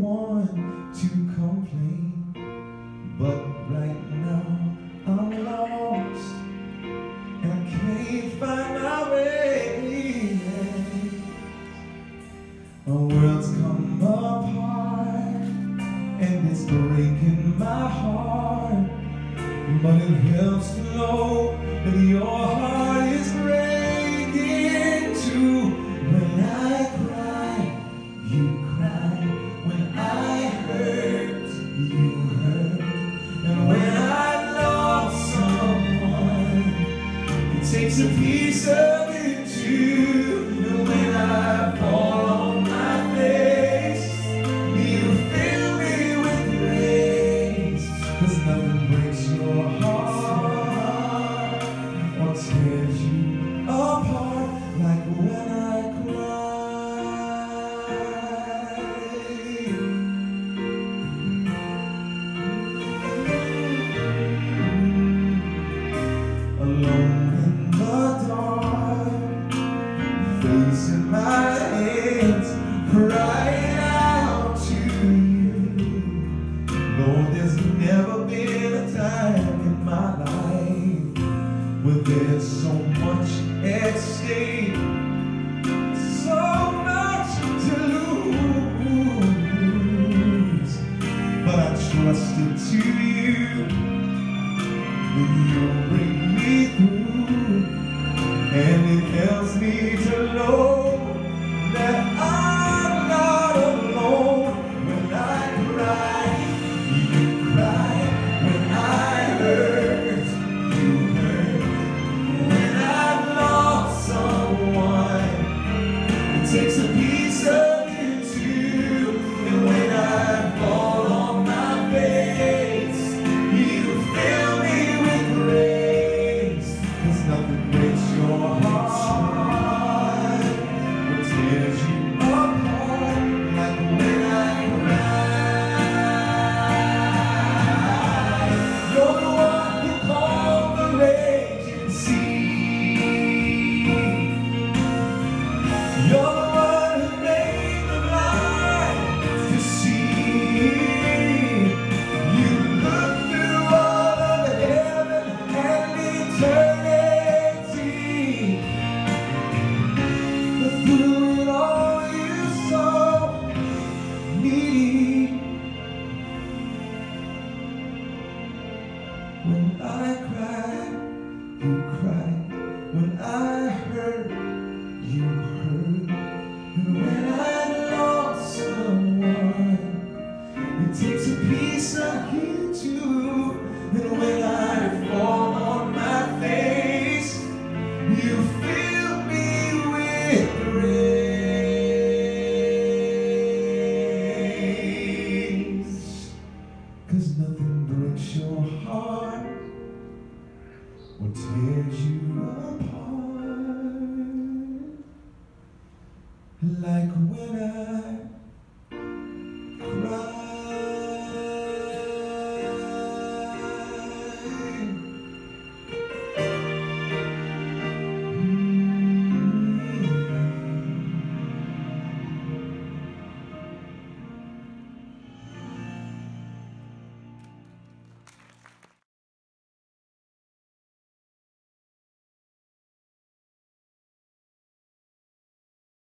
one to complain. But right now I'm lost and I can't find my way. My world's come apart and it's breaking my heart. But it helps to know that your heart piece of you facing my hands, crying out to you. Lord, there's never been a time in my life where there's so much at stake, so much to lose. But I trusted to you, you'll bring me through. And it helps me to know You're the one who calmed the raging it takes a piece of you too. And when I fall on my face, you fill me with grace. Cause nothing breaks your heart or tears you apart like when I